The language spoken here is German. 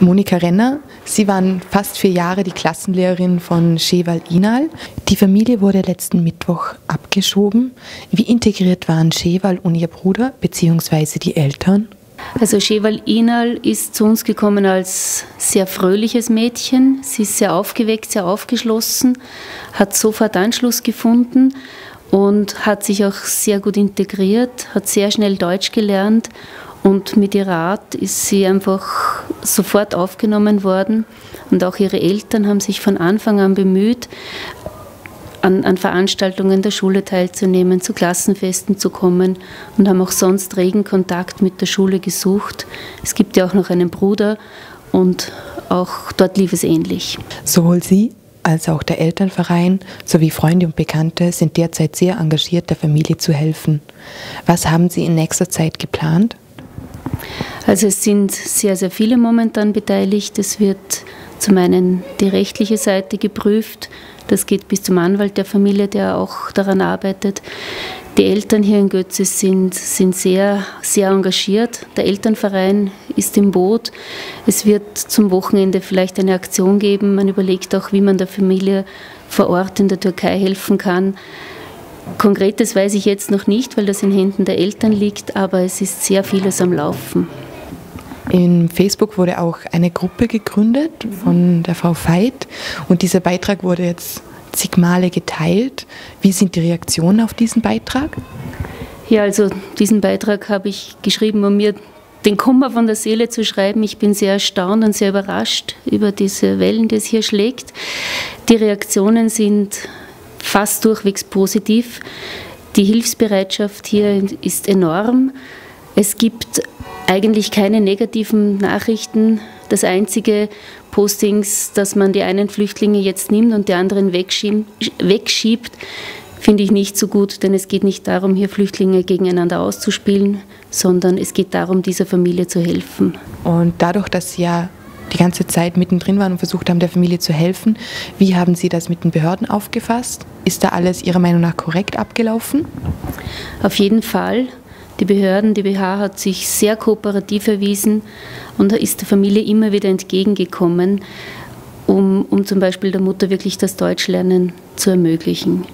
Monika Renner, Sie waren fast vier Jahre die Klassenlehrerin von Cheval Inal. Die Familie wurde letzten Mittwoch abgeschoben. Wie integriert waren Cheval und ihr Bruder bzw. die Eltern? Also Cheval Inal ist zu uns gekommen als sehr fröhliches Mädchen. Sie ist sehr aufgeweckt, sehr aufgeschlossen, hat sofort Anschluss gefunden und hat sich auch sehr gut integriert, hat sehr schnell Deutsch gelernt und mit ihrer Art ist sie einfach sofort aufgenommen worden. Und auch ihre Eltern haben sich von Anfang an bemüht, an, an, Veranstaltungen der Schule teilzunehmen, zu Klassenfesten zu kommen und haben auch sonst regen Kontakt mit der Schule gesucht. Es gibt ja auch noch einen Bruder und auch dort lief es ähnlich. Sowohl Sie als auch der Elternverein sowie Freunde und Bekannte sind derzeit sehr engagiert, der Familie zu helfen. Was haben Sie in nächster Zeit geplant? Also es sind sehr, sehr viele momentan beteiligt. Es wird zum einen die rechtliche Seite geprüft. Das geht bis zum Anwalt der Familie, der auch daran arbeitet. Die Eltern hier in Götze sind, sind sehr, sehr engagiert. Der Elternverein ist im Boot. Es wird zum Wochenende vielleicht eine Aktion geben. Man überlegt auch, wie man der Familie vor Ort in der Türkei helfen kann. Konkretes weiß ich jetzt noch nicht, weil das in Händen der Eltern liegt, aber es ist sehr vieles am Laufen. In Facebook wurde auch eine Gruppe gegründet von der Frau Veit und dieser Beitrag wurde jetzt zig Male geteilt. Wie sind die Reaktionen auf diesen Beitrag? Ja, also diesen Beitrag habe ich geschrieben, um mir den Kummer von der Seele zu schreiben. Ich bin sehr erstaunt und sehr überrascht über diese Wellen, die es hier schlägt. Die Reaktionen sind fast durchwegs positiv. Die Hilfsbereitschaft hier ist enorm. Es gibt eigentlich keine negativen Nachrichten. Das einzige Postings, dass man die einen Flüchtlinge jetzt nimmt und die anderen wegschiebt, finde ich nicht so gut, denn es geht nicht darum, hier Flüchtlinge gegeneinander auszuspielen, sondern es geht darum, dieser Familie zu helfen. Und dadurch, dass ja die ganze Zeit mittendrin waren und versucht haben, der Familie zu helfen. Wie haben Sie das mit den Behörden aufgefasst? Ist da alles Ihrer Meinung nach korrekt abgelaufen? Auf jeden Fall. Die Behörden, die BH hat sich sehr kooperativ erwiesen und ist der Familie immer wieder entgegengekommen, um, um zum Beispiel der Mutter wirklich das Deutschlernen zu ermöglichen.